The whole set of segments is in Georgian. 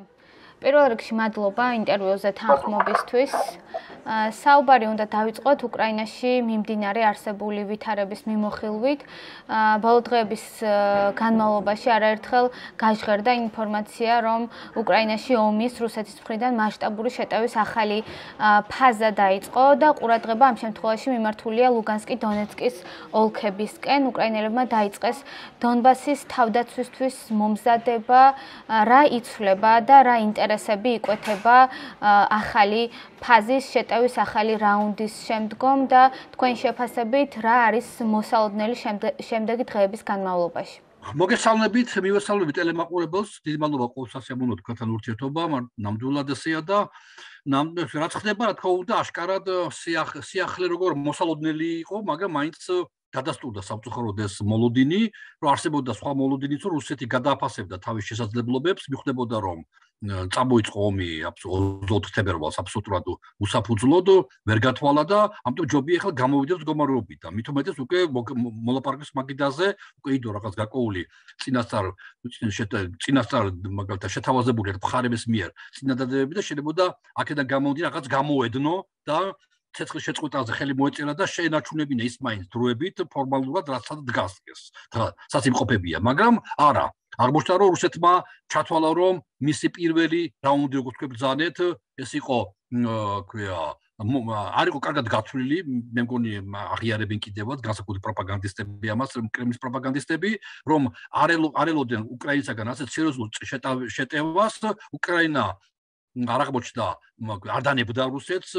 um, პირველ რიგში მადლობა ინტერვიუზე თანხმობისთვის. საუბარი უნდა დავიწყოთ უკრაინაში მიმდინარე არსებული ვითარების მიმოხილვით. ბოლო დღეების განმავლობაში არაერთხელ გაჟღერდა ინფორმაცია, რომ უკრაინაში ომის რუსეთის მხრიდან მასშტაბური შეტევის ახალი ფაზა დაიწყო და ყურადღება ამ შემთხვევაში მიმართულია ლუგანსკი დონეცკის ოლქებისკენ. უკრაინელებმა დაიწყეს დონბასის თავდაცვისთვის მომზადება, რა იცვლება და რა ინტერესები იკვეთება ახალი ფაზის შეტევის ახალი რაუნდის შემდგომ და თქვენ შეფასებით რა არის მოსალოდნელი შემდეგი დღეების განმავლობაში? მოგესალმებით, მივესალმებით ტელემაყურებელს. დიდი მადლობა ყოველსასიამოვნო თქვენთან ურთიერთობა, ნამდვილად ესეა და ნამდვილად რაც ხდება, რა თქმა უნდა, აშკარად სიახლე როგორ მოსალოდნელი იყო, მაგრამ მაინც გადასტურდა სამწუხაროდ ეს მოლოდინი, რომ არსებობდა სხვა მოლოდინიც, რომ რუსეთი გადააფასებდა თავის შესაძლებლობებს, მიხვდებოდა რომ წამოიწყო ომი 24 თებერვალს აბსოლუტურად უსაფუძვლოდ, ვერ გათვალა და ამიტომ ჯობია ახლა გამოვიდეს მდგომარეობით. და მით უმეტეს უკვე მოლაპარაკების მაგიდაზე უკვე იდო რაღაც გაკოული წინასწარ წინასწარ მაგალითად შეთავაზებული მხარების მიერ წინადადებები და შეიძლება აქედან გამოვიდეს რაღაც გამოედნო და ცეცხლის შეწყვეტაზე ხელი მოეწერა და შეენარჩუნებინა ის მაინც დროებით ფორმალურად რასაც დგას ეს. საციმყოფებია მაგრამ არა აღმოჩნდა რომ რუსეთმა ჩათვალა რომ მისი პირველი რაუნდი როგორც თქვენ ბრძანეთ. ეს იყო ქვია არ იყო კარგად გათვლილი. მე მგონი აღიარებენ კიდევაც განსაკუთრებით პროპაგანდისტები ამას კრემლის პროპაგანდისტები რომ არელო არელოდენ უკრაინისაგან ასე სერიოზულ შეტევას უკრაინა არ აღმოჩნდა არ დანებდა რუსეთს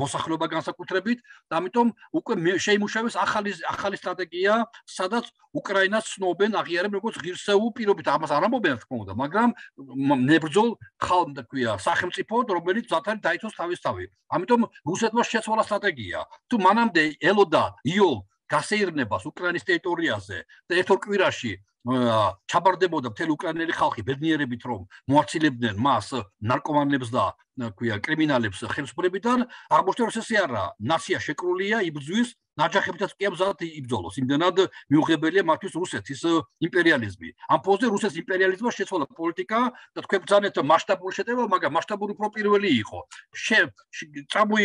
მოსახლეობა განსაკუთრებით. და ამიტომ უკვე შეიმუშავეს ახალი ახალი სტრატეგია სადაც უკრაინას ცნობენ აღიარებენ როგორც ღირსეულ პირობით. ამას არ ამბობენ თქო უნდა მაგრამ ნებრძოლ ხალხ და ქვია სახელმწიფო რომელიც ზათარი დაიცოს თავისთავად ამიტომ რუსეთმა შეცვალა სტრატეგია. თუ მანამდე ელოდა იოლ გასეირნებას უკრაინის ტერიტორიაზე და ერთ ორ კვირაში ჩაბარდებოდა მთელი უკრაინელი ხალხი ბედნიერებით რომ მოაცილებდნენ მას ნარკომანებს და ქვია კრიმინალებს ხელისუფლებიდან აღმოჩნდა რომ ესე არა ნაცია შეკრულია იბძვის ნაჯახებითაც კი ამზად იბძოლოს იმდანად მიუღებელია მათთვის რუსეთის იმპერიალიზმი. ამ ფონზე რუსეთის იმპერიალიზმმა შეცვალა პოლიტიკა და თქვენ ბძანეთ მასშტაბური შეტევა მაგრამ მასშტაბური უფრო პირველი იყო. წამოი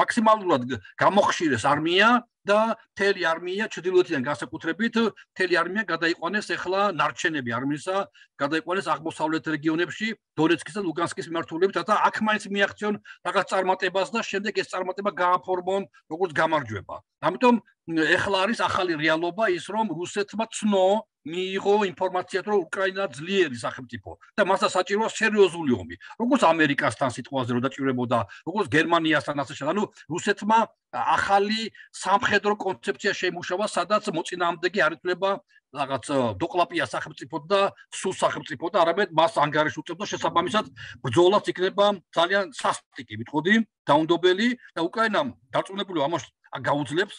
მაქსიმალურად გამოხშირეს არმია და მთელი არმია ჩრდილოეთიდან განსაკუთრებით მთელი არმია გადაიყვანეს ახლა ნარჩენები არმიისა გადაიყვანეს აღმოსავლეთ რეგიონებში დონეცკის და ლუგანსკის მიმართულებით და აქ მაინც მიაღწიონ რაღაც წარმატებას და შემდეგ ეს წარმატება გააფორმონ როგორც გამარჯვება. ამიტომ ეხლა არის ახალი რეალობა ის რომ რუსეთმა ცნო მიიღო ინფორმაცია რომ უკრაინა ძლიერი სახელმწიფო და მასა საჭიროა სერიოზული ომი. როგორც ამერიკასთან სიტყვაზე რომ დაჭირებოდა, როგორც გერმანიასთან ასე შედა, ანუ რუსეთმა ახალი სამხედრო კონცეფცია შეიმუშავა, სადაც მოწინააღმდეგე არ ითვლება რაღაც დოკლაპია სახელმწიფო და სუ სახელმწიფო და არამედ მას ანგარიშ უწევდა შესაბამისად ბრძოლაც იქნება ძალიან სასტიკი ვიტყოდი დაუნდობელი და უკრაინამ დარწმუნებული ამას გაუძლებს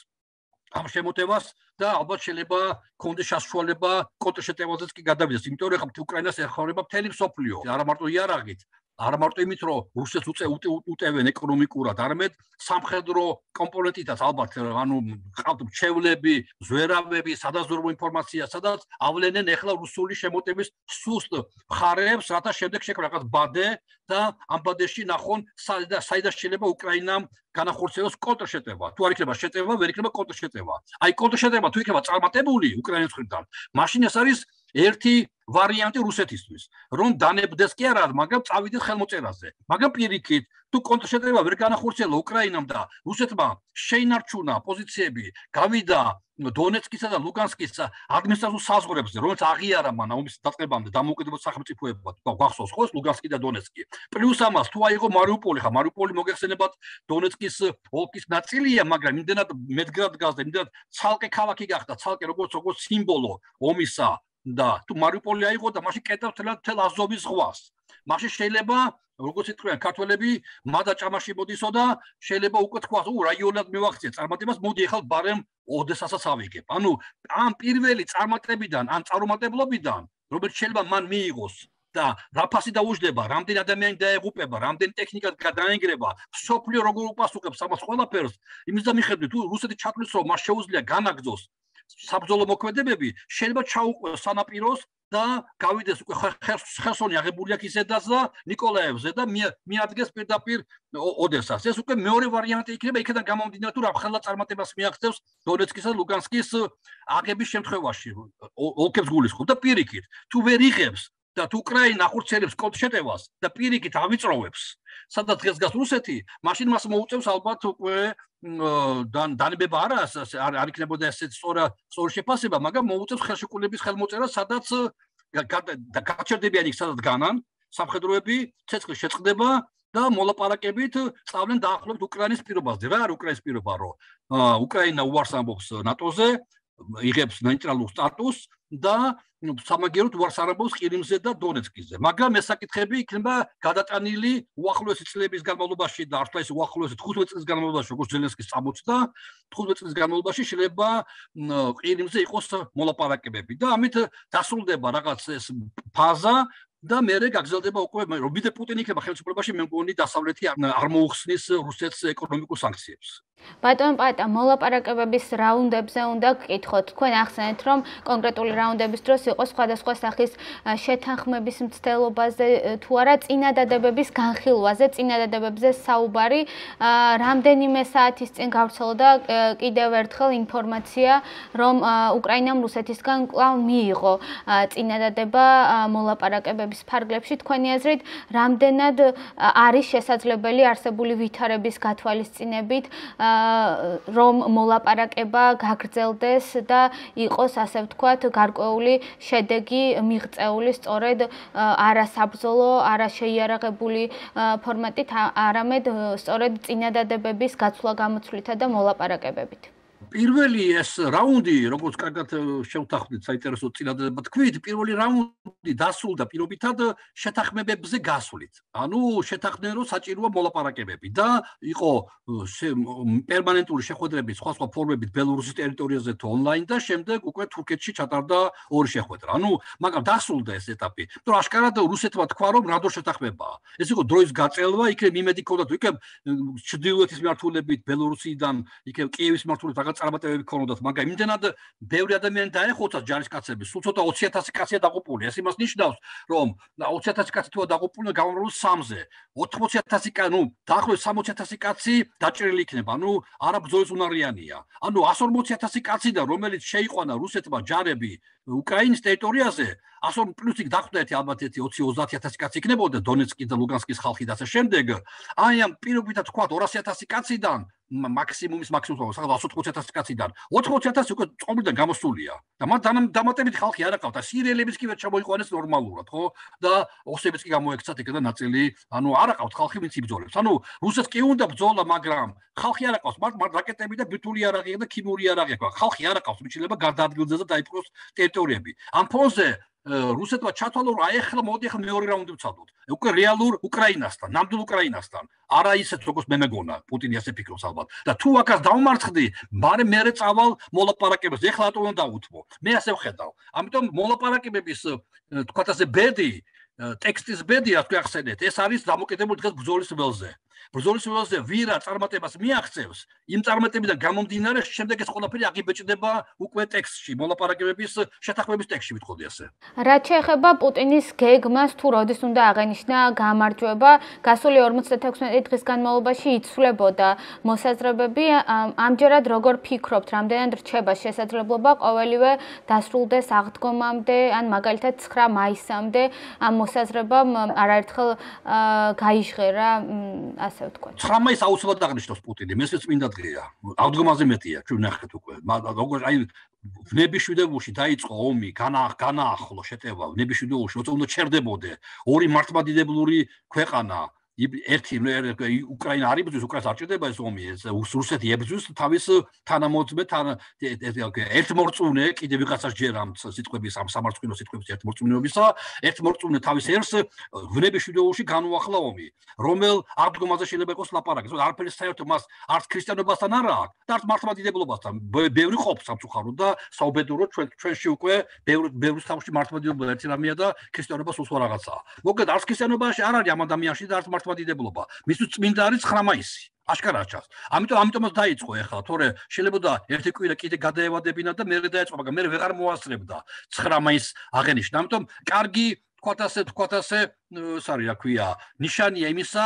ამ შემოტევას და ალბათ შეიძლება კონდეს შესაძლებლობა კონტრშეტევაზეც კი გადავიდეს იმიტომ რომ ხა უკრაინას ეხმარება მთელი მსოფლიო არა მარტო იარაღით არა მარტო იმით რომ რუსეთს უწე უტევენ ეკონომიკურად, არამედ სამხედრო კომპონენტითაც ალბათ ანუ ყავთ ჩევლები, ზვერავები, სადაზურმო ინფორმაცია, სადაც ავლენენ ახლა რუსული შემოტევის სუსტ მხარეებს, რათა შემდეგ შექმნა რაღაც ბადე და ამ ბადეში ნახონ საიდან შეიძლება უკრაინამ განახორციელოს კონტრშეტევა. თუ არ იქნება შეტევა, ვერ იქნება კონტრშეტევა. აი კონტრშეტევა თუ იქნება წარმატებული უკრაინის მხრიდან, მაშინ ეს არის ერთი ვარიანტი რუსეთისთვის, რომ დანებდეს კი არა, მაგრამ წავიდეს ხელმოწერაზე. მაგრამ პირიქით, თუ კონტრშეტევა ვერ განახორციელა უკრაინამ და რუსეთმა შეინარჩუნა პოზიციები, გავიდა დონეცკისა და ლუგანსკის ადმინისტრაციულ საზღვრებზე, რომელიც აღიარა მან ომის დაწყებამდე დამოუკიდებელ სახელმწიფოებად, გახსოვს ხო, ლუგანსკი და დონეცკი. პლუს ამას თუ აიღო მარიუპოლი, ხა მარიუპოლი მოგეხსენებათ დონეცკის ოლქის ნაწილია, მაგრამ იმდენად მედგრად გაზდა, იმდენად ცალკე ქალაქი გახდა, ცალკე როგორც როგორც სიმბოლო ომისა და თუ მარიუპოლი აიღო და მაშინ კეთავს თელ აზოვის ზღვას. მაშინ შეიძლება როგორც იტყვიან ქართველები მადა ჭამაში მოდისო და შეიძლება უკვე თქვა უ რაიონად მივახციე წარმატებას მოდი ახლა ბარემ ოდესასაც ავიგებ. ანუ ამ პირველი წარმატებიდან, ან წარუმატებლობიდან, რომელიც შეიძლება მან მიიღოს და რაფასი დაუждდება, რამდენი ადამიანი დაეღუპება, რამდენი ტექნიკა გადაენგრება, სოფლიო როგორ უპასუხებს ამას ყველაფერს, იმის და მიხედვით თუ რუსეთი ჩათვლის რომ მას შეუძლია განაგძოს საბრძოლო მოქმედებები შეიძლება ჩაუყვეს სანაპიროს და გავიდეს უკვე ხერსონი აღებული აქვს ზედას და ნიკოლაევზე და მიადგეს პირდაპირ ოდესას. ეს უკვე მეორე ვარიანტი იქნება, იქიდან გამომდინება თუ რამხელა წარმატებას მიაღწევს დონეცკის და ლუგანსკის აგების შემთხვევაში. ოლქებს გულისხმობ და პირიქით, თუ ვერ იღებს და თუ უკრაინა ახორცელებს კონტრშეტევას და პირიქით ავიწროვებს, სადაც დღეს გას რუსეთი, მაშინ მას მოუწევს ალბათ უკვე დანებება არა არ იქნებოდა ესეც სწორა სწორი შეფასება, მაგრამ მოუწევს ხელშეკრულების ხელმოწერა, სადაც გაჩერდებიან იქ სადაც განან სამხედროები, ცეცხლი შეწყდება და მოლაპარაკებით წავლენ დაახლოებით უკრაინის პირობაზე. რა არის უკრაინის პირობა, რომ უკრაინა უარს ამბობს ნატოზე, იღებს ნეიტრალურ სტატუსს და სამაგიეროდ უარს არაბობს ყირიმზე და დონეცკიზე. მაგრამ ეს საკითხები იქნება გადატანილი უახლოესი წლების განმავლობაში და ახლა ეს უახლოესი 15 წლის განმავლობაში, როგორც ზელენსკის წამოწდა, 15 წლის განმავლობაში შეიძლება ყირიმზე იყოს მოლაპარაკებები და ამით დასრულდება რაღაც ეს ფაზა და მეორე გაგზელდება უკვე რომ ვიდე პუტინი იქნება ხელისუფლებაში მე მგონი დასავლეთი არ მოუხსნის რუსეთს ეკონომიკურ სანქციებს. ბატონ პატა, მოლაპარაკებების რაუნდებზე უნდა გკითხოთ. თქვენ ახსენეთ, რომ კონკრეტული რაუნდების დროს იყო სხვადასხვა სახის შეთანხმების მცდელობაზე თუ არა წინადადებების განხილვაზე, წინადადებებზე საუბარი. რამდენიმე საათის წინ გავრცელდა კიდევ ერთხელ ინფორმაცია, რომ უკრაინამ რუსეთისგან კვლავ მიიღო წინადადება მოლაპარაკებების ფარგლებში. თქვენი აზრით, რამდენად არის შესაძლებელი არსებული ვითარების გათვალისწინებით რომ მოლაპარაკება გაგრძელდეს და იყოს ასე ვთქვათ გარკვეული შედეგი მიღწეული სწორედ არასაბრძოლო, არაშეიარაღებული ფორმატით, არამედ სწორედ წინადადებების გაცვლა გამოცვლითა და მოლაპარაკებებით. პირველი ეს რაუნდი, როგორც კარგად შევთანხმდით საინტერესო წინადადება თქვით, პირველი რაუნდი დასრულდა პირობითად შეთანხმებებზე გასვლით. ანუ შეთანხმდნენ რომ საჭიროა მოლაპარაკებები და იყო პერმანენტული შეხვედრები სხვა სხვა ფორმებით ბელორუსის ტერიტორიაზე თუ ონლაინ და შემდეგ უკვე თურქეთში ჩატარდა ორი შეხვედრა. ანუ მაგრამ დასრულდა ეს ეტაპი. თუ აშკარად რუსეთმა თქვა რომ რადო შეთანხმებაა. ეს იყო დროის გაწელვა, იქნებ იმედი ქონდა თუ იქნებ ჩრდილოეთის მართულებით ბელორუსიდან, იქნებ კიევის მართულებით რაღაც წარმატებები ქონოდათ, მაგრამ იმდენად ბევრი ადამიანი დაეხოცა ჯარისკაცები, სულ ცოტა 20000 კაცია დაღუპული. ეს იმას ნიშნავს, რომ 20000 კაცი თუა დაღუპული, გამომრულ 3-ზე. 80000 კაცი, ну, დაახლოებით 60000 კაცი დაჭრილი იქნება. ну, არა ბრძოლის უნარიანია. ანუ 140000 კაცი და რომელიც შეიყვანა რუსეთმა ჯარები უკრაინის ტერიტორიაზე 100 პლუს იქ დახვდა ერთი ალბათ ერთი 20-30000 კაცი იქნებოდა დონეცკის და ლუგანსკის ხალხი და ასე შემდეგ. აი ამ პირობითად თქვა 200000 კაციდან მაქსიმუმის მაქსიმუმი სადღაც 18000 კაციდან. 40000 უკვე წომიდან გამოსულია და მათ დამატებით ხალხი არ აყავთ და სირიელებიც კი ვერ ჩამოიყვანეს ნორმალურად ხო? და ოსებიც კი გამოექცათ ეგ და ნაწილი ანუ არ აყავთ ხალხი ვინც იბრძოლებს. ანუ რუსეთს კი უნდა ბრძოლა მაგრამ ხალხი არ აყავს მათ მათ რაკეტები და ბიტული არ აღია და ქიმიური არ აღია ხალხი არ აყავს შეიძლება გარდაადგილზე და დაიპყროს ტერიტორიები ამ ფონზე რუსეთმა ჩათვალა რომ აი ახლა მოდი ახლა მეორე რაუნდი ვცადოთ. უკვე რეალურ უკრაინასთან, ნამდვილ უკრაინასთან. არა ისეთ როგორც მე მეგონა, პუტინი ასე ფიქრობს ალბათ. და თუ აქაც დავმარცხდი, მარე მეરે წავალ მოლაპარაკებებს. ეხლა ატო უნდა დაუთმო. მე ასე ვხედავ. ამიტომ მოლაპარაკებების თქვათ ასე ბედი, ტექსტის ბედი, რა თქვი ახსენეთ, ეს არის დამოკიდებული დღეს ბრძოლის ველზე. ბრძოლის ველზე ვირა წარმატებას მიაღწევს, იმ წარმატებიდან გამომდინარე, შემდეგ ეს ყველაფერი აღიბეჭდება უკვე ტექსტში, მოლაპარაკებების შეთანხმების ტექსტში ვიტყოდი ასე. რაც შეეხება პუტინის გეგმას, თუ როდის უნდა აღენიშნა გამარჯვება, გასული 56 დღის განმავლობაში იცვლებოდა მოსაზრებები, ამჯერად როგორ ფიქრობთ, რამდენად რჩება შესაძლებლობა ყოველივე დასრულდეს აღდგომამდე, ან მაგალითად 9 მაისამდე ამ მოსაზრებამ არაერთხელ გაიჟღერა ასე ასე ვთქვა. 9-ის აუცილებლად აღნიშნავს პუტინი, მესეც წმინდა დღეა. აღდგომაზე მეტია, ჩვენ ნახეთ უკვე. როგორ აი ნებიშვიდეულში დაიწყო ომი, განა განაახლო შეტევა ნებიშვიდეულში, როცა უნდა ჩერდებოდე ორი მართლმადიდებლური ქვეყანა ერთი უკრაინა არის ბრძვის უკრაინას არ ჭირდება ეს ომი ეს რუსეთი ებრძვის თავის თანამოძმე თან ერთ მორწმუნე კიდე ვიღაცას ჯერ ამ სიტყვების ამ სამართლინო სიტყვების ერთ მორწმუნეობისა ერთ მორწმუნე თავის ერს ვნების შუდეულში განუახლა ომი რომელ აღდგომაზე შეიძლება იყოს ლაპარაკი. ეს არაფერი საერთო მას არც ქრისტიანობასთან არ აქვს და არც მართლმადიდებლობასთან ბევრი ყოფს სამწუხაროდ და საუბედურო ჩვენ ჩვენში უკვე ბევრი ბევრი სამში მართლმადიდებლობა ერთი რამეა და ქრისტიანობა სულ სხვა რაღაცაა. მოკლედ არც ქრისტიანობაში არ არის ამ ადამიანში და არც მართლმადიდებლობა. მისთვის წმინდა არის 9 მაისი. აშკარა ჩანს. ამიტომ ამიტომაც დაიწყო ახლა, თორე შეიძლება ერთი კვირა კიდე გადაევადებინა და მე დაიწყო, მაგრამ მე ვეღარ მოასწრებდა 9 მაისს აღენიშნა. ამიტომ კარგი თქვათ ასე, თქვათ ასე, სარი, რა ქვია, ნიშანია იმისა,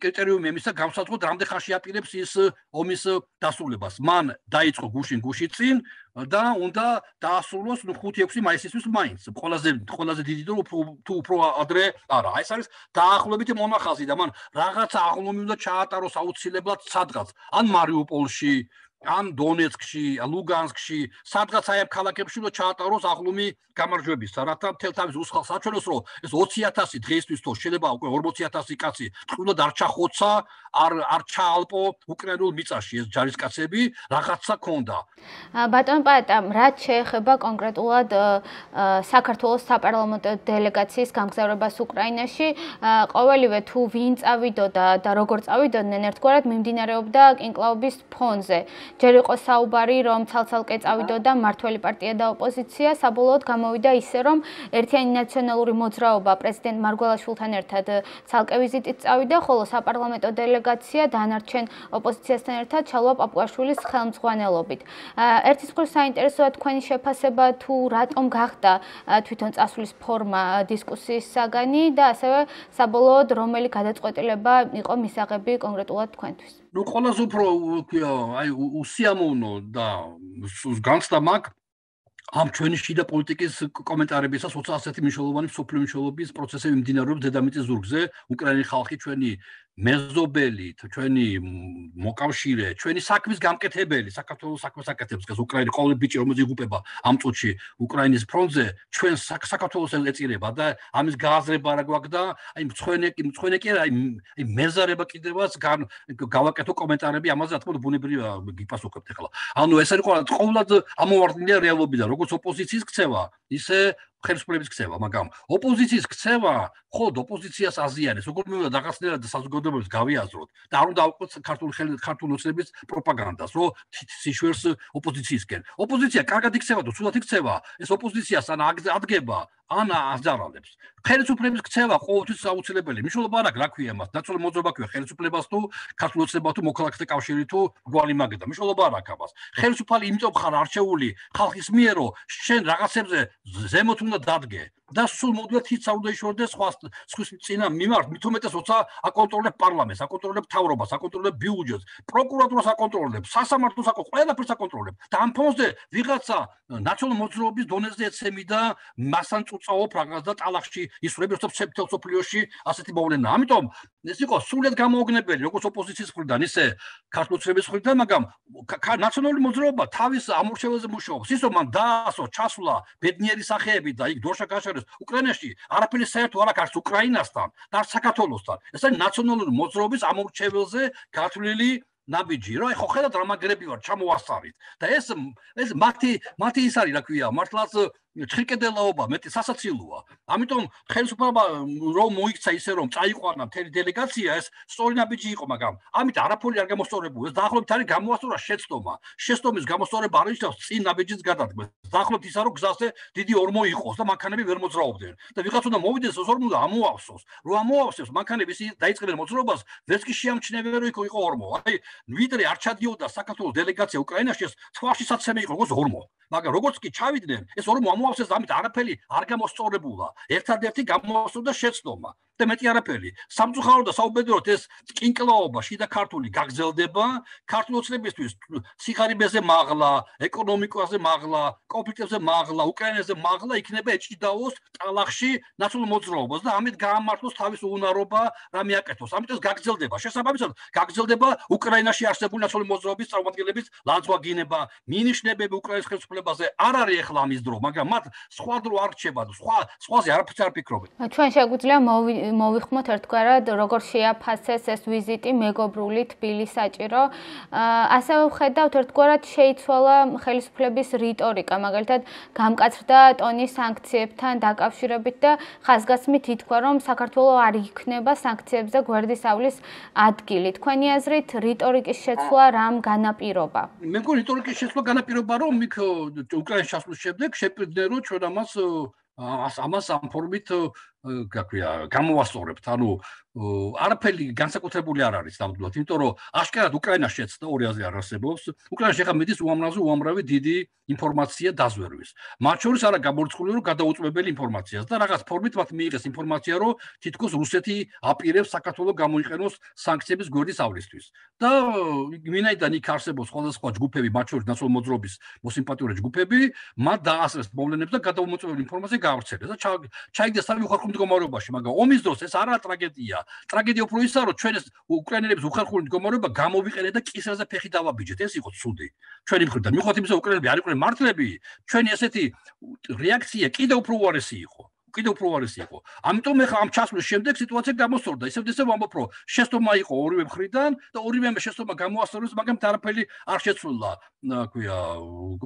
კრიტერიუმი იმისა, განსაზღვროთ რამდენ ხანში აპირებს ის ომის დასრულებას. მან დაიწყო გუშინ გუში წინ და უნდა დაასრულოს 5-6 მაისისთვის მაინც. ყველაზე ყველაზე დიდი დრო თუ უფრო ადრე არა. ეს არის დაახლოებით მონახაზი და მან რაღაცა აღლომი უნდა ჩაატაროს აუცილებლად სადღაც. ან მარიუპოლში, ან დონეცკში, ლუგანსკში, სადღაც აი ამ ქალაქებში რო ჩაატაროს აღლუმი გამარჯვების, რათა მთელ თავის უსხალ საჩვენოს რო ეს 20000 დღეისთვის თო შეიძლება უკვე 40000 კაცი თუნდაც არ ჩახოცა, არ არ ჩაალპო უკრაინულ მიწაში ეს ჯარისკაცები, რაღაცა ქონდა. ბატონ პატამ, რაც შეეხება კონკრეტულად საქართველოს საპარლამენტო დელეგაციის გამგზავრებას უკრაინაში, ყოველივე თუ ვინ წავიდოდა და როგორ წავიდოდნენ ერთგვარად მიმდინარეობდა კინკლაობის ფონზე. ჯერ იყო საუბარი, რომ ცალცალკე წავიდოდა მართველი პარტია და ოპოზიცია, საბოლოოდ გამოვიდა ისე, რომ ერთიანი ნაციონალური მოძრაობა პრეზიდენტ მარგველაშვილთან ერთად ცალკე ვიზიტით წავიდა, ხოლო საპარლამენტო დელეგაცია დანარჩენ ოპოზიციასთან ერთად ჩალვა პაპუაშვილის ხელმძღვანელობით. ერთის მხრივ საინტერესოა თქვენი შეფასება თუ რატომ გახდა თვითონ წასვლის ფორმა დისკუსიის საგანი და ასევე საბოლოოდ რომელი გადაწყვეტილება იყო მისაღები კონკრეტულად თქვენთვის. Ну ყველაზე უფრო ქვია აი უსიამოვნო და განცდა მაგ ამ ჩვენი შიდა პოლიტიკის კომენტარებისას 20-ი მნიშვნელოვანი სოფლიო მნიშვნელობის პროცესები მიმდინარეობს დედამიწის ზურგზე უკრაინის ხალხი ჩვენი მეზობელი ჩვენი მოკავშირე ჩვენი საქმის გამკეთებელი საქართველოს საქმის აკეთებს გას უკრაინის ყოველ ბიჭი რომელიც იღუპება ამ წუთში უკრაინის ფრონტზე ჩვენ საქართველოს ეწირება და ამის გააზრება რა გვაქვს და აი მწვენე კი მწვენე კი აი აი მეზარება კიდევაც გავაკეთო კომენტარები ამაზე რა თქმა უნდა ბუნებრივია გიპასუხებთ ახლა. ანუ ეს არის ყოველად ამოვარდნილია რეალობიდან როგორც ოპოზიციის ქცევა ისე ხელისუფლების ქცევა, მაგრამ ოპოზიციის ქცევა ხოდ ოპოზიციას აზიანებს, როგორ მე უნდა რაღაცნაირად საზოგადოებებს გავიაზროთ და არ უნდა აუყოთ ქართული ქართული ოცნების პროპაგანდას, რომ სიშვერს ოპოზიციისკენ. ოპოზიცია კარგად იქცევა თუ ცუდად იქცევა, ეს ოპოზიციას ან ადგენება, ან აზარალებს. ხელისუფლების ქცევა ყოველთვის აუცილებელი. მნიშვნელობა არა, რა ქვია მას? დაცული მოძრობა ქვია ხელისუფლებას თუ ქართულ ოცნებას თუ მოქალაქეთა კავშირი თუ გვალი მაგედა. მნიშვნელობა არა აქვს. ხელისუფალი იმიტომ ხარ არჩეული ხალხის მიერ, რომ შენ რაღაცებზე ზემოთ უნდა დადგე. და სულ მოდიოთ იცავდე შორდე სხვა სხვის წინა მიმართ მithumetes როცა აკონტროლებ პარლამენტს, აკონტროლებ თავრობას, აკონტროლებ ბიუჯეტს, პროკურატურას აკონტროლებ, სასამართლოს აკონტროლებ, ყველაფერს აკონტროლებ. და ამ ფონზე ვიღაცა ნაციონალური მოძრაობის დონეზე ეცემი და მასან წუწაობ რაღაც და ტალახში ისვრებს თელ სოფლიოში ასეთი მოვლენა. ამიტომ ეს იყო სულად გამოუგნებელი როგორც ოპოზიციის მხრიდან, ისე ქართულების მხრიდან, მაგრამ ნაციონალური მოძრაობა თავის ამორჩეველზე მუშაობს. ისო მან დაასო ჩასვლა ბედნიერი სახეები და იქ დოშა გაშერე არის უკრაინაში არაფერი საერთო არ აქვს უკრაინასთან და საქართველოსთან ეს არის ნაციონალური მოძრაობის ამორჩეველზე გათვლილი ნაბიჯი რომ ხო ხედავთ რა მაგრები ვარ ჩამოასწარით და ეს ეს მათი მათი ის არის რა ქვია მართლაც ჩხიკედელაობა მეტი სასაცილოა. ამიტომ ხელისუფლება რომ მოიქცა ისე რომ წაიყვანა მთელი დელეგაცია ეს სწორი ნაბიჯი იყო, მაგრამ ამით არაფერი არ გამოსწორებულა. ეს დაახლოებით არის გამოასწორა შეცდომა. შეცდომის გამოსწორება არ ნიშნავს წინ ნაბიჯის გადადგმას. დაახლოებით ისა რომ გზაზე დიდი ორმო იყოს და მანქანები ვერ მოძრაობდნენ. და ვიღაც უნდა მოვიდეს ეს ორმო და ამოავსოს. რომ ამოავსოს მანქანები ისე დაიწყებენ მოძრაობას, ვერც კი შეამჩნევია რომ იქ იყო ორმო. აი, ვიდრე არ ჩადიოდა საქართველოს დელეგაცია უკრაინაში, ეს თვალში საცემი იყო როგორც ორმო. მაგრამ როგორც კი ჩავიდნენ, ეს ორმო ამოავსეს ამით არაფერი არ გამოსწორებულა. ერთადერთი გამოსწორდა შეცდომა. და მეტი არაფერი. სამწუხაროდ და საუბედუროდ ეს კინკლაობა შიდა ქართული გაგზელდება ქართულ ოცნებისთვის სიხარიბეზე მაღლა, ეკონომიკაზე მაღლა, კონფლიქტებზე მაღლა, უკრაინაზე მაღლა იქნება ეჭიდაოს ტალახში ნაციონალურ მოძრაობას და ამით გაამართლოს თავის უნარობა რა მიაკეთოს. ამით ეს გაგზელდება. შესაბამისად, გაგზელდება უკრაინაში არსებული ნაციონალური მოძრაობის წარმომადგენლების ლანძღვაგინება, მინიშნებები უკრაინის ხელისუფლებაზე. არ არის ახლა ამის დრო, მაგრამ მათ სხვა დრო არ რჩება და სხვა სხვაზე არაფერს არ ფიქრობენ. ჩვენ შეგვიძლია მოვი მოვიხმოთ ერთგვარად როგორ შეაფასეს ეს ვიზიტი მეგობრული თბილის საჭირო. ასევე ვხედავთ ერთგვარად შეიცვალა ხელისუფლების რიტორიკა, მაგალითად გამკაცრდა ტონი სანქციებთან დაკავშირებით და ხაზგასმით ითქვა, რომ საქართველოს არ იქნება სანქციებზე გვერდის ავლის ადგილი. თქვენი აზრით რიტორიკის შეცვლა რამ განაპირობა? მე მგონი რიტორიკის შეცვლა განაპირობა, რომ იქ უკრაინის ჩასვლის შემდეგ შეპირდნენ რომ ჩვენ ამას ამას ამ ფორმით გაქვია გამოვასწორებთ. ანუ არაფერი განსაკუთრებული არ არის ნამდვილად იმიტომ რომ აშკარად უკრაინას შეცდა 2000 არ არსებობს. უკრაინაში ხა მიდის უამრავი უამრავი დიდი ინფორმაცია დაზვერვის. მათ შორის არა გამორიცხული რომ გადაუწმებელი ინფორმაციას. და რაღაც ფორმით მათ მიიღეს ინფორმაცია რომ თითქოს რუსეთი აპირებს საქართველოს გამოიყენოს სანქციების გვერდისავლისთვის და მინაიდან იქ არსებობს სხვადასხვა ჯგუფები მათ შორის ნაციონალ მოძრობის მოსიმპათიური ჯგუფები მათ დაასწრეს მოვლენებს და გადაუმოწმებელი ინფორმაცია გაავრცელეს და ჩაიგდეს სამი ხარხული მდგომარეობაში, მაგრამ ომის დროს ეს არაა ტრაგედია. ტრაგედია უფრო ისაა, რომ ჩვენ ეს უკრაინელების უხერხული მდგომარეობა გამოვიყენეთ და კისერზე ფეხი დავაბიჯეთ. ეს იყო ცუდი. ჩვენი მხრიდან მიხვდით იმის, რომ უკრაინელები არ იყვნენ მართლები, ჩვენი ესეთი რეაქცია კიდევ უფრო უარესი იყო. კიდევ უფრო უარესი იყო. ამიტომ ეხა ამ ჩასვლის შემდეგ სიტუაცია გამოსწორდა. ისევ ისევ ამბობ, რომ შეცდომა იყო ორივე მხრიდან და ორივე შეცდომა გამოასწორეს, მაგრამ თარაფელი არ შეცვლა. ნაკვია,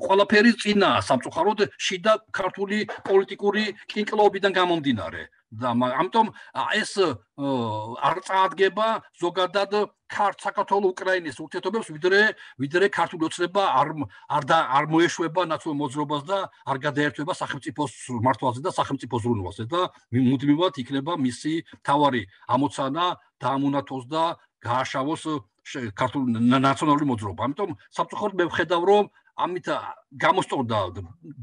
ყველაფერი წინა სამწუხაროდ შიდა ქართული პოლიტიკური კინკლობიდან გამომდინარე. და ამიტომ ეს არ წაადგება ზოგადად ქართ საქართველოს უკრაინის ურთიერთობებს ვიდრე ვიდრე ქართული ოცნება არ არ და არ მოეშვება ნაციონალურ მოძრობას და არ გადაერთვება სახელმწიფოს მართვაზე და სახელმწიფოს ზრუნვაზე და მუდმივად იქნება მისი თავარი ამოცანა დაამონათოს და გააშავოს ქართული ნაციონალური მოძრობა. ამიტომ საფრთხოდ მე ვხედავ რომ ამით გამოსწორდა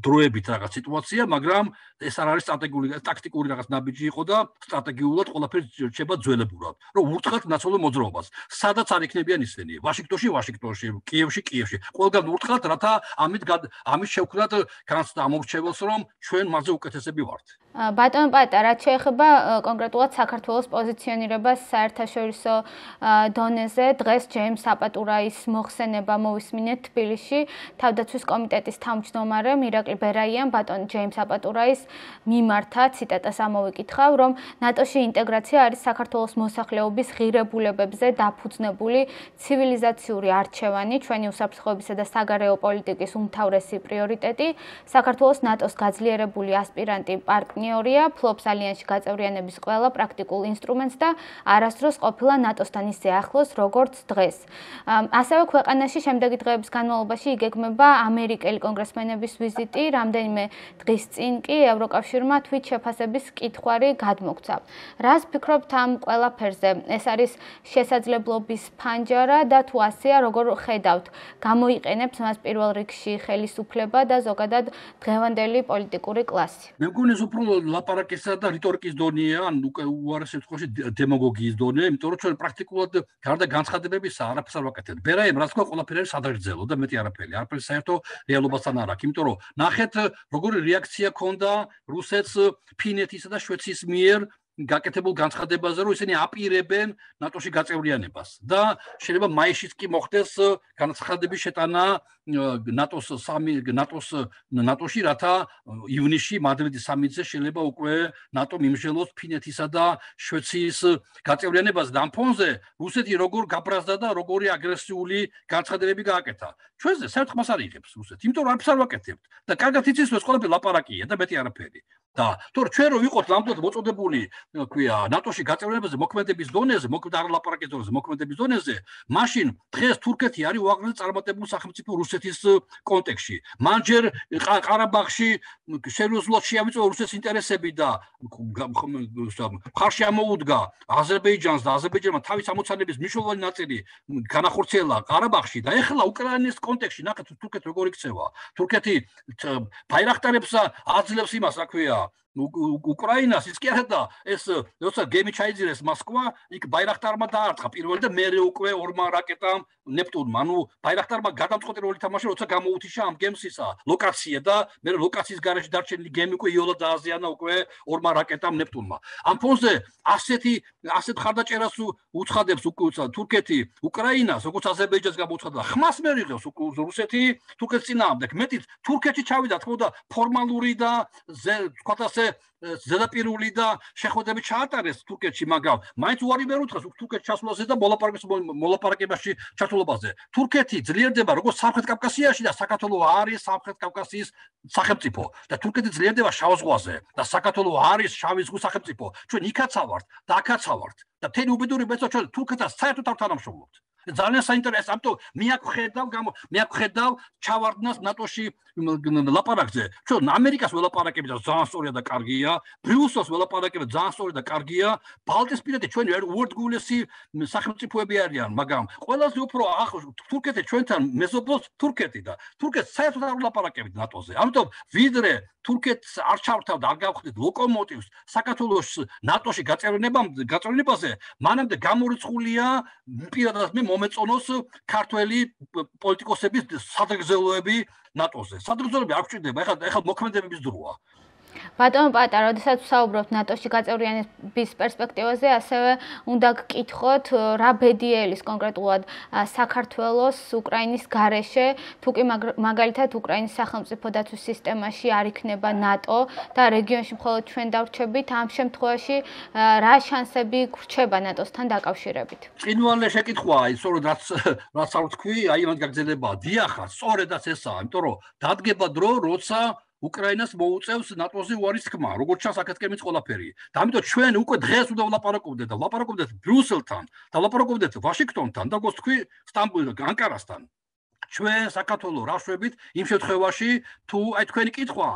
დროებით რაღაც სიტუაცია, მაგრამ ეს არ არის სტრატეგიული, ტაქტიკური რაღაც ნაბიჯი იყო და სტრატეგიულად ყველაფერი რჩება ძველებურად. რომ ურთხათ ნაციონალურ მოძრაობას. სადაც არ იქნებიან ისინი? ვაშინგტონში, ვაშინგტონში, კიევში, კიევში. ყველგან ურთხათ, რათა ამით ამით შევქნათ განცდა ამორჩეველს, რომ ჩვენ მასზე უკეთესები ვართ. ბატონ პატა, რაც შეეხება კონკრეტულად საქართველოს პოზიციონირებას საერთაშორისო დონეზე, დღეს ჯეიმს საპატურაის მოხსენება მოვისმინეთ თბილისში. თავდაცვის კომიტეტის თავმჯდომარე მირაკლი ბერაიან ბატონ ჯეიმს აპატურაის მიმართა ციტატას ამოვიკითხავ, რომ ნატოში ინტეგრაცია არის საქართველოს მოსახლეობის ღირებულებებზე დაფუძნებული ცივილიზაციური არჩევანი, ჩვენი უსაფრთხოებისა და საგარეო პოლიტიკის უმთავრესი პრიორიტეტი. საქართველოს ნატოს გაძლიერებული ასპირანტი პარტნიორია, ფლობს ალიანსში გაწევრიანების ყველა პრაქტიკულ ინსტრუმენტს და არასდროს ყოფილა ნატოსთან ისე ახლოს, როგორც დღეს. ასევე ქვეყანაში შემდეგი დღეების განმავლობაში იგეგმება ამერიკელი კონგრესმენების ვიზიტი, რამდენიმე დღის წინ კი ევროკავშირმა თვით შეფასების კითხვარი გადმოგცა. რას ფიქრობთ ამ ყველაფერზე? ეს არის შესაძლებლობის ფანჯარა და თუ ასეა, როგორ ხედავთ? გამოიყენებს მას პირველ რიგში ხელისუფლება და ზოგადად დღევანდელი პოლიტიკური კლასი. მე მგონი ეს უფრო ლაპარაკისა და რიტორიკის დონეა, ან უკვე უარეს შემთხვევაში დემაგოგიის დონე, იმიტომ რომ ჩვენ პრაქტიკულად გარდა განცხადებებისა არაფერს არ ვაკეთებთ. ბერაემ რაც თქვა, ყველაფერი არის სადღერძელო და მეტი არაფერი. არაფერი საერთო რეალობასთან არ აქვს, იმიტომ რომ ნახეთ როგორი რეაქცია ქონდა რუსეთს ფინეთისა და შვეციის მიერ გაკეთებულ განცხადებაზე, რომ ისინი აპირებენ ნატოში გაწევრიანებას და შეიძლება მაისშიც კი მოხდეს განცხადების შეტანა ნატოს სამი ნატოს ნატოში, რათა ივნისში მადრიდის სამიტზე შეიძლება უკვე ნატო მიმშელოს ფინეთისა და შვეციის გაწევრიანებას და ამ ფონზე რუსეთი როგორ გაბრაზდა და როგორი აგრესიული განცხადებები გააკეთა. ჩვენზე საერთოდ მას არ იღებს რუსეთი, იმიტომ რომ არც არ ვაკეთებთ და კარგად იცის რომ ეს ყველაფერი ლაპარაკია და მეტი არაფერი. და თორე ჩვენ რო ვიყოთ ნამდვილად მოწოდებული, ქვია, ნატოში გაწევრიანებაზე მოქმედების დონეზე, მოქმედ არ ლაპარაკის დონეზე, მოქმედების დონეზე, მაშინ დღეს თურქეთი არის უაღრესად წარმატებული სახელმწიფო რუსეთის კონტექსში. მან ჯერ ყარაბაღში სერიოზულად შეავიწო რუსეთის ინტერესები და ხარში ამოუდგა აზერბაიჯანს და აზერბაიჯანმა თავის ამოცანების მნიშვნელოვანი ნაწილი განახორციელა ყარაბაღში და ეხლა უკრაინის კონტექსში ნახეთ თურქეთი როგორ იქცევა. თურქეთი ბაირაქტარებს აძლევს იმას, რა ქვია, უკრაინას ის კი არა და ეს როცა გემი ჩაიძირეს მოსკვა, იქ ბაირაქტარმა დაარტყა პირველი და მეორე უკვე ორმა რაკეტამ ნეპტუნმა. ანუ ბაირაქტარმა გადამწყვეტი როლი თამაშა, როცა გამოუთიშა ამ გემს ისა ლოკაცია და მეორე ლოკაციის გარეშე დარჩენილი გემი უკვე იოლა დააზიანა უკვე ორმა რაკეტამ ნეპტუნმა. ამ ფონზე ასეთი ასეთ ხარდაჭერას უცხადებს უკვე თურქეთი უკრაინას, როგორც აზერბაიჯანს გამოუცხადა. ხმას მერიღებს რუსეთი თურქეთის წინააღმდეგ. მეტიც თურქეთი ჩავიდა თქო და ფორმალური და თქვა ასე ზედაპირული და შეხვედრები ჩაატარეს თურქეთში, მაგრამ მაინც უარი ვერ უთხრას თურქეთში ჩასვლაზე და მოლაპარაკების მოლაპარაკებაში ჩართულობაზე. თურქეთი ძლიერდება როგორც სამხრეთ კავკასიაში და საქართველოს არის სამხრეთ კავკასიის სახელმწიფო და თურქეთი ძლიერდება შავ ზღვაზე და საქართველოს არის შავი ზღვის სახელმწიფო. ჩვენ იქაცა ვართ და აქაცა ვართ და თენი უბედური მეცო ჩვენ თურქეთს საერთოდ არ თანამშრომლობთ. ძალიან საინტერესო, ამიტომ მე აქ ხედავ, მე აქ ხედავ ჩავარდნას ნატოში ლაპარაკზე. ჩვენ ამერიკას ველაპარაკები და ძალიან სწორია და კარგია, ბრიუსელს ველაპარაკები ძალიან სწორია და კარგია. ბალტიისპირეთი ჩვენი უერთგულესი სახელმწიფოები არიან, მაგრამ ყველაზე უფრო თურქეთი ჩვენთან მეზობლობს თურქეთი და თურქეთს საერთოდ არ ველაპარაკებით ნატოზე. ამიტომ ვიდრე თურქეთს არ ჩავთავდა, არ გავხდით ლოკომოტივს საქართველოს ნატოში გაწევრიანებამ გაწევრიანებაზე, მანამდე გამორიცხულია პირადად მე მომეწონოს ქართველი პოლიტიკოსების სადღეგრძელოები ნატოზე. სადღეგრძელოები არ გვჭირდება, ეხლა ეხლა მოქმედებების დროა. ბატონო პატარა, როდესაც ვსაუბრობთ ნატოში გაწევრიანების პერსპექტივაზე, ასევე უნდა გკითხოთ რა ბედიელის კონკრეტულად საქართველოს უკრაინის გარეშე, თუ კი მაგალითად უკრაინის სახელმწიფო დაცვის სისტემაში არ იქნება ნატო და რეგიონში მხოლოდ ჩვენ დავრჩებით, ამ შემთხვევაში რა შანსები გრჩება ნატოსთან დაკავშირებით? წინვალე შეკითხვაა, ის სწორედ რაც რაც არ ვთქვი, აი იმან გაგზელება. დიახა, სწორედაც ესაა, იმიტომ რომ დადგება დრო, როცა უკრაინას მოუწევს ნატოზე უარის თქმა, როგორც ჩანს აქეთკემიც ყველაფერი. და ამიტომ ჩვენ უკვე დღეს უნდა ვლაპარაკობდეთ და ვლაპარაკობდეთ ბრიუსელთან და ვლაპარაკობდეთ ვაშინგტონთან და როგორც თქვი, სტამბოლთან, ანკარასთან. ჩვენ საქართველოს რაშვებით იმ შემთხვევაში თუ აი თქვენი კითხვა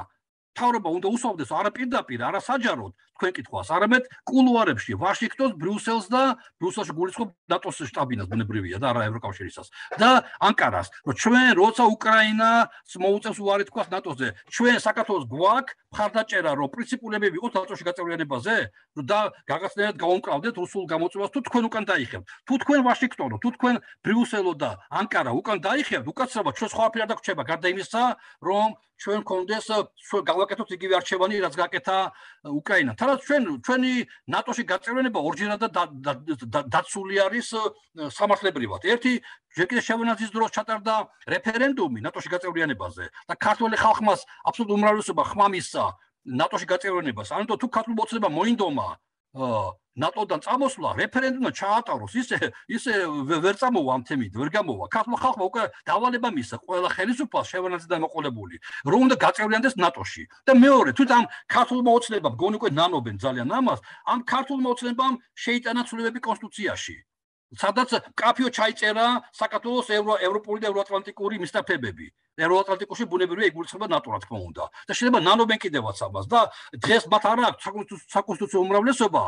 თავრობა უნდა უსვამდეს არა პირდაპირ, არა საჯაროდ, თქვენ კითხვას, არამედ კულუარებში, ვაშინგტონს, ბრიუსელს და ბრიუსელში გულისხმობ ნატოს შტაბინას ბუნებრივია და არა ევროკავშირისას და ანკარას, რომ ჩვენ როცა უკრაინას მოუწევს უარი თქვას ნატოზე, ჩვენ საქართველოს გვაქვს მხარდაჭერა, რომ პრინციპულები ვიყოთ ნატოში გაწევრიანებაზე და გაგაცნებად გავუმკრავდეთ რუსულ გამოწვევას თუ თქვენ უკან დაიხევთ. თუ თქვენ ვაშინგტონო, თუ თქვენ ბრიუსელო და ანკარა უკან დაიხევთ, უკაცრავად ჩვენ სხვა ფერად აღჩება გარდა იმისა, რომ ჩვენ კონდეს გავაკეთოთ იგივე არჩევანი, რაც გაკეთა უკრაინა. თორემ ჩვენ ჩვენი ნატოში გაწევრიანება ორჯერადად დაცული არის სამართლებრივად. ერთი ჯერ კიდევ შევენაცის დროს ჩატარდა რეფერენდუმი ნატოში გაწევრიანებაზე და ქართული ხალხმა აბსოლუტურ უმრავლესობა ხმამისცა ნატოში გაწევრიანებას. ანუ თუ ქართულ მოწება მოინდომა ნატოდან წამოსვლა რეფერენდუმმა ჩაატაროს ისე ისე ვერ წამოვა ამ თემით ვერ გამოვა ქართულ ხალხმა უკვე დავალება მისცა ყველა ხელისუფალს შევანაძე დამოყოლებული რომ უნდა გაწევრიანდეს ნატოში. და მეორე თუ ამ ქართულ მოოცნებამ გონი უკვე ნანობენ ძალიან ამას ამ ქართულ მოოცნებამ შეიტანა ცვლილებები კონსტიტუციაში სადაც კაფიო ჩაიწერა საქართველოს ევრო ევროპული და ევროატლანტიკური მისწრაფებები ევროატლანტიკურში ბუნებრივია იგულისხმება ნატო რა თქმა უნდა და შეიძლება ნანობენ კიდევაც ამას და დღეს მათ არ აქვს საკონსტიტუციო უმრავლესობა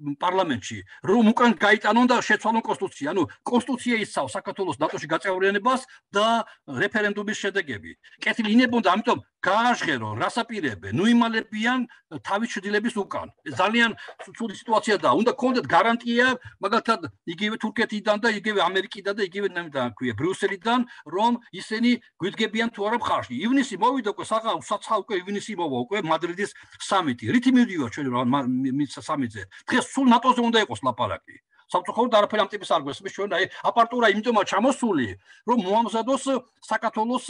პარლამენტში რომ უკან გაიტანონ და შეცვალონ კონსტიტუცია. ანუ კონსტიტუცია იცავს საქართველოს ნატოში გაწევრიანებას და რეფერენდუმის შედეგები. კეთილი ინებონდა, ამიტომ გააჟღერო, რასაპირებენ, ნუ იმალებიან თავის შედილების უკან. ძალიან ცუდი სიტუაცია და უნდა კონდეთ გარანტია, მაგალითად, იგივე თურქეთიდან და იგივე ამერიკიდან და იგივე ნამდვილად ქვია ბრიუსელიდან, რომ ისინი გვიდგებიან თუ არა მხარში. ივნისი მოვიდა უკვე საღა საცხა უკვე ივნისი მოვა უკვე მადრიდის სამიტი. რითი მიდიო ჩვენ მის სამიტზე? დღეს სულ ნატოზე უნდა იყოს ლაპარაკი. სამწუხაროდ არაფერი ამ ტიპის არ გვესმის. ჩვენ აი აპარტურა იმიტომაა ჩამოსული რომ მოამზადოს საქართველოს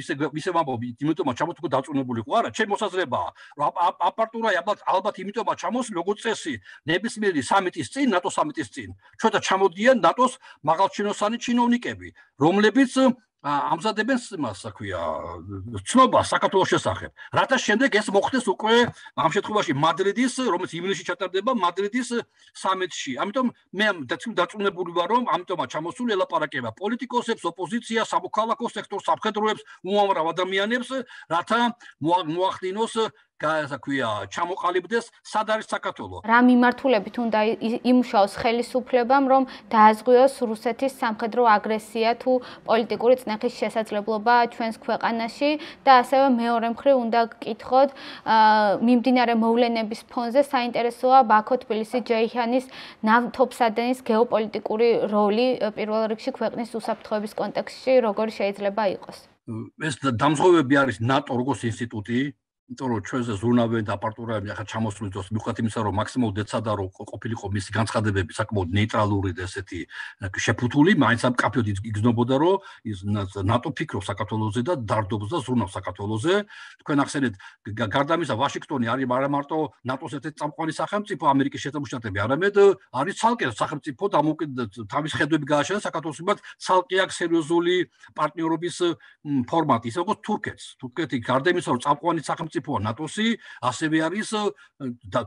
ისე ისე ვამბობ იმიტომაა ჩამოთქო დაწუნებული ხო? არა ჩემ მოსაზრებაა რომ აპარტურა ალბათ ალბათ იმიტომაა ჩამოსული როგორც წესი ნებისმიერი სამიტის წინ ნატო სამიტის წინ. ჩვენ და ჩამოდიან ნატოს მაღალჩინოსანი ჩინოვნიკები რომლებიც ამზადებენ იმას, რა ქვია, ცნობა საქართველოს შესახებ. რათა შემდეგ ეს მოხდეს უკვე ამ შემთხვევაში მადრიდის, რომელიც ივნისში ჩატარდება მადრიდის სამიტში. ამიტომ მე დაწუნებული ვარ, რომ ამიტომაც ჩამოსული ელაპარაკება პოლიტიკოსებს, ოპოზიციას, სამოქალაქო სექტორს, სამხედროებს, უამრავ ადამიანებს, რათა მოახდინოს გასა ქვია ჩამოყალიბდეს სად არის საქართველო? რა მიმართულებით უნდა იმუშაოს ხელისუფლებამ რომ დააზღვიოს რუსეთის სამხედრო აგრესია თუ პოლიტიკური წნეხის შესაძლებლობა ჩვენს ქვეყანაში და ასევე მეორე მხრივ უნდა გკითხოთ მიმდინარე მოვლენების ფონზე საინტერესოა ბაქო თბილისი ჯეიჰანის ნავთობსადენის გეოპოლიტიკური როლი პირველ რიგში ქვეყნის უსაფრთხოების კონტექსტში როგორი შეიძლება იყოს? ეს დამზღვევები არის ნატო როგორც ინსტიტუტი იმიტომ რომ ჩვენზე ზრუნავენ და აპარტურები ახლა ჩამოსული დროს მიხვდათ იმისა რომ მაქსიმალ დეცადა რომ ყოფილიყო მისი განცხადებები საკმაოდ ნეიტრალური და ესეთი შეფუთული მაინც ამ კაფეოდ იგზნობოდა რომ ის ნატო ფიქრობს საქართველოსზე და დარდობს და ზრუნავს საქართველოსზე. თქვენ ახსენეთ გარდა ამისა ვაშინგტონი არის არა მარტო ნატოს ერთ-ერთი წამყვანი სახელმწიფო ამერიკის შეერთებული შტატები არამედ არის ცალკე სახელმწიფო და თავის ხედვები გააშენა საქართველოს მიმართ ცალკე აქ სერიოზული პარტნიორობის ფორმატი. ისე როგორც თურქეთს. თურქეთი გარდა იმისა რომ წამყვანი სახელმწიფო სახელმწიფოა ნატოსი, ასევე არის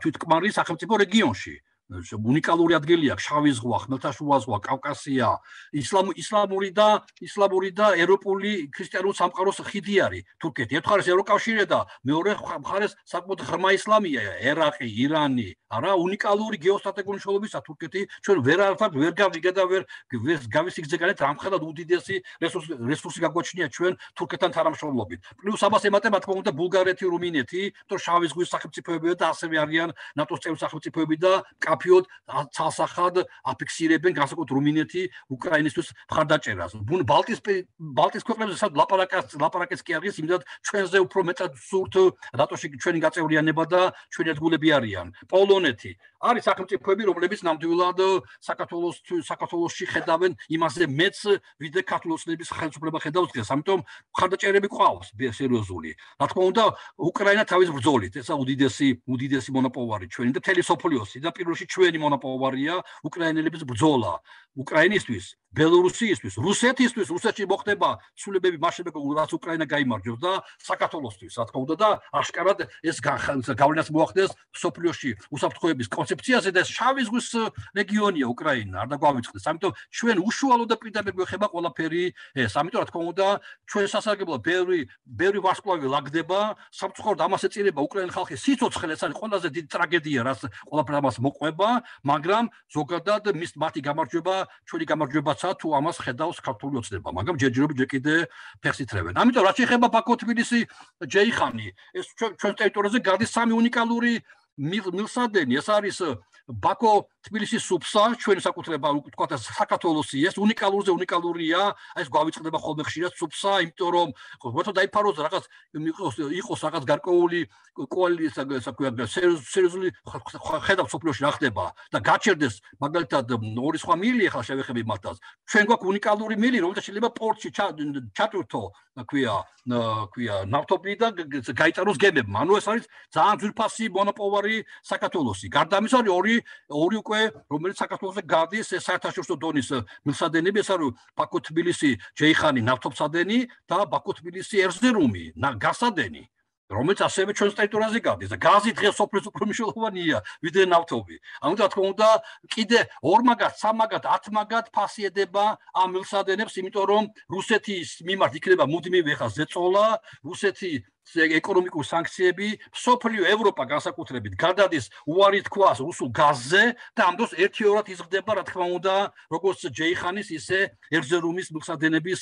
თვითკმარი სახელმწიფო რეგიონში. უნიკალური ადგილი აქვს შავი ზღვა, ხმელთაშუა ზღვა, კავკასია, ისლამ ისლამური და ისლამური და ევროპული ქრისტიანული სამყაროს ხიდი არის თურქეთი. ერთ მხარეს ევროკავშირია და მეორე მხარეს საკმაოდ ღრმა ისლამია, ერაყი, ირანი, არა უნიკალური გეოსტრატეგიული მნიშვნელობისა თურქეთი. ჩვენ ვერაფერ ვერ გავიგე და ვერ გავისი გზეგანეთ ამხელად უდიდესი რესურსი რესურსი გაგვაჩნია ჩვენ თურქეთთან თანამშრომლობით. პლუს ამას ემატება თქო უნდა ბულგარეთი, რუმინეთი, თორ შავი ზღვის სახელმწიფოებია და ასევე არიან ნატოს წევრი სახელმწიფოები და კაფიოდ ცალსახად აფიქსირებენ განსაკუთრებით რუმინეთი უკრაინისთვის მხარდაჭერას. ბუნ ბალტის ბალტის ქვეყნებზე სად ლაპარაკას ლაპარაკეს კი არის, იმდან ჩვენზე უფრო მეტად სურთ ნატოში ჩვენი გაწევრიანება და ჩვენი ადგილები არიან. პოლონეთი არის სახელმწიფოები, რომლებიც ნამდვილად საქართველოს საქართველოსში ხედავენ იმაზე მეც ვიდრე ქართულოსნების ხელისუფლება ხედავს დღეს. ამიტომ მხარდაჭერები ყავს სერიოზული. რა თქმა უნდა, უკრაინა თავის ბრძოლით, ესა უდიდესი უდიდესი მონოპოლარი ჩვენი და თელი სოფლიოსი და პირველში ჩვენი მონოპოლარია უკრაინელების ბრძოლა. უკრაინისტვის, ბელორუსიისთვის, რუსეთისთვის, რუსეთში მოხდება სულებები მასშტაბები, რაც უკრაინა გამარჯვებს და საქართველოსთვის, რა თქმა უნდა და აშკარად ეს გავლენას მოახდენს სოფლიოში უსაფრთხოების კონცეფციაზე და შავი ზღვის რეგიონია უკრაინა, არ დაგვავიწყდეს. ამიტომ ჩვენ უშუალო და პირდაპირ გვეხება ყველაფერი ეს. ამიტომ რა თქმა უნდა, ჩვენ სასარგებლო ბევრი ბევრი ვარსკვლავი ლაგდება, სამწუხაროდ ამას ეწირება უკრაინის ხალხი სიცოცხლე, ეს არის ყველაზე დიდი ტრაგედია, რაც ყველაფერს ამას მოყვება, მაგრამ ზოგადად მის მათი გამარჯვება ჩვენი გამარჯვებაცა თუ ამას ხედავს ქართული ოცნება, მაგრამ ჯერჯერობით ჯერ კიდე ფეხსითრებენ. ამიტომ რაც ეხება ბაქო თბილისი ჯეიხანი, ეს ჩვენ ტერიტორიაზე გადის სამი უნიკალური მილსადენი, ეს არის ბაქო თბილისის სუფსა ჩვენ საკუთრება თქვა და საქართველოსი ეს უნიკალურზე უნიკალურია. ეს გვავიწყდება ხოლმე ხშირად სუფსა იმიტომ რომ მოთო დაიფაროს რაღაც იყოს რაღაც გარკვეული კოალიცია სერიოზული ხედავ სოფლიოში რა ხდება. და გაჩერდეს მაგალითად ორი სხვა მილი ახლა შევეხები მათაც. ჩვენ გვაქვს უნიკალური მილი რომელსაც შეიძლება პორტში ჩატვირთო ქვია ქვია ნავთობი და გაიტაროს გემებმა. ანუ ეს არის ძალიან ძვირფასი მონოპოლარი საქართველოსი. გარდა ამისა ორი ორი უკვე რომელიც საქართველოსზე გადის საერთაშორისო დონის მილსადენები ეს არის ბაქო თბილისი ჯეიხანი ნავთობსადენი და ბაქო თბილისი ერზერუმი გასადენი რომელიც ასევე ჩვენს ტერიტორიაზე გადის და გაზი დღეს სოფლის უფრო მნიშვნელოვანია ვიდრე ნავთობი. ამიტომ რა თქმა უნდა, კიდე ორმაგად, სამაგად, ათმაგად ფასიედება ამ მილსადენებს, იმიტომ რომ რუსეთის მიმართ იქნება მუდმივი ხა ზეწოლა, რუსეთი ეკონომიკური სანქციები სოფლიო ევროპა განსაკუთრებით გადადის უარი თქვას რუსულ გაზზე და ამდროს ერთიორად იზრდება რა თქმა უნდა როგორც ჯეიხანის ისე ერზერუმის მილსადენების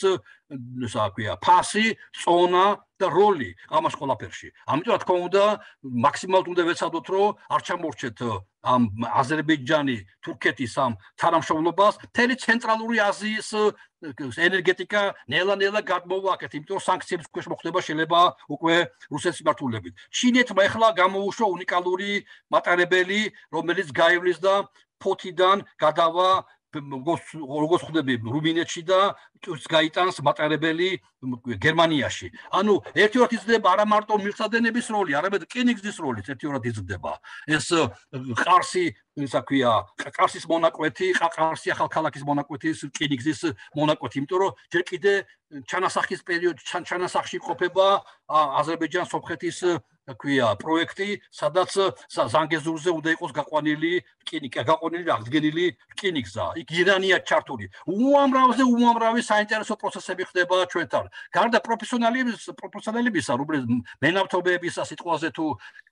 ისა ქვია ფასი, წონა და როლი ამას ყველაფერში. ამიტომ რა თქმა უნდა მაქსიმალურად უნდა ვეცადოთ რომ არ ჩამორჩეთ ამ აზერბაიჯანი, თურქეთის ამ თანამშრომლობას მთელი ცენტრალური აზიის ენერგეტიკა ნელა-ნელა გადმოვაკეთ, იმიტომ რომ სანქციების ქვეშ მოხდება შეიძლება უკვე რუსეთის მართულებით. ჩინეთმა ახლა გამოუშვა უნიკალური მატარებელი, რომელიც გაივლის და ფოთიდან გადავა როგორც ხვდები რუმინეთში და წურს გაიტანს მატარებელი გერმანიაში. ანუ ერთიორად იზრდება არა მარტო მილსადენების როლი, არამედ კინიგზის როლიც ერთიორად იზრდება. ეს ყარსი, ისა ქვია, ყარსის მონაკვეთი, ყარსი ახალქალაქის მონაკვეთის კინიგზის მონაკვეთი, იმიტომ რომ ჯერ კიდე ჩანასახის პერიოდი ჩანასახში ყოფება აზერბაიჯანის სოფხეთის ქვია პროექტი, სადაც ზანგეზურზე უნდა იყოს გაყვანილი რკინიკა, გაყვანილი აღდგენილი რკინიგზა. იქ ირანია ჩართული. უამრავზე უამრავი საინტერესო პროცესები ხდება ჩვენთან. გარდა პროფესიონალების პროფესიონალებისა, რომლებიც მენავთობეებისა სიტყვაზე თუ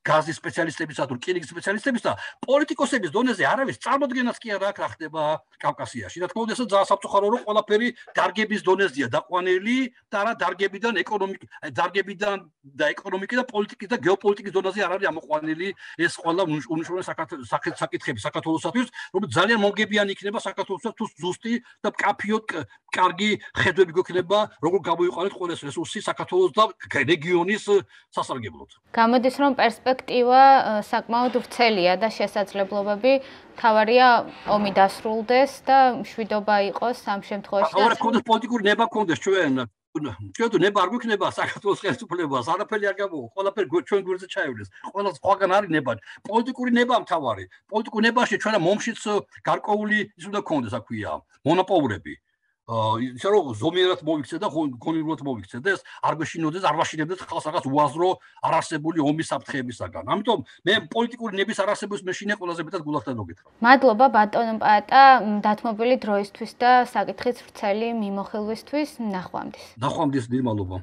გაზის სპეციალისტებისა თუ რკინიგზის სპეციალისტებისა, პოლიტიკოსების დონეზე არავის წარმოქმნას კი არ აქვს რა ხდება კავკასიაში. რა თქმა უნდა, ეს ძალიან საფრთხო რომ ყველაფერი დარგების დონეზეა დაყვანილი და რა დარგებიდან ეკონომიკა, დარგებიდან და ეკონომიკის და პოლიტიკის და გეოპოლიტიკის დონეზე არ არის ამოყვანილი ეს ყველა უნიშნულო საკითხები საქართველოსთვის, რომელიც ძალიან მომგებიანი იქნება საქართველოსთვის თუ ზუსტი და კაფიოდ კარგი ხედვები გვექნება, როგორ გამოიყენოთ ყველა ეს რესურსი საქართველოს და რეგიონის სასარგებლოდ. გამოდის რომ პერსპექტივა საკმაოდ ვრცელია და შესაძლებლობები თავარია ომი დასრულდეს და მშვიდობა იყოს ამ შემთხვევაში. ახლა რა პოლიტიკური ნება კონდეს ჩვენ ჩვენ თუ ნება არ გვიქნება საქართველოს ხელისუფლებას, არაფერი არ გამოვა, ყველაფერი ჩვენ გვერდზე ჩაივლის. ყველა სხვაგან არის ნება. პოლიტიკური ნება მთავარი. პოლიტიკურ ნებაში ჩვენ მომშიც გარკვეული ის უნდა კონდეს, აქვია, მონოპოლურები. ისე რომ ზომიერად მოიქცე და კონკრეტულად მოიქცე და ეს არ გეშინოდეს, არ ვაშინებდეს ხალხს რაღაც უაზრო არასებული ომის საფრთხეებისაგან. ამიტომ მე პოლიტიკური ნების არასებულს მეშინე ყველაზე მეტად გულახთან მოგეთხრა. მადლობა ბატონო პატა დათმობილი დროისთვის და საკითხის ვრცელი მიმოხილვისთვის. ნახვამდის. ნახვამდის დიდი მადლობა.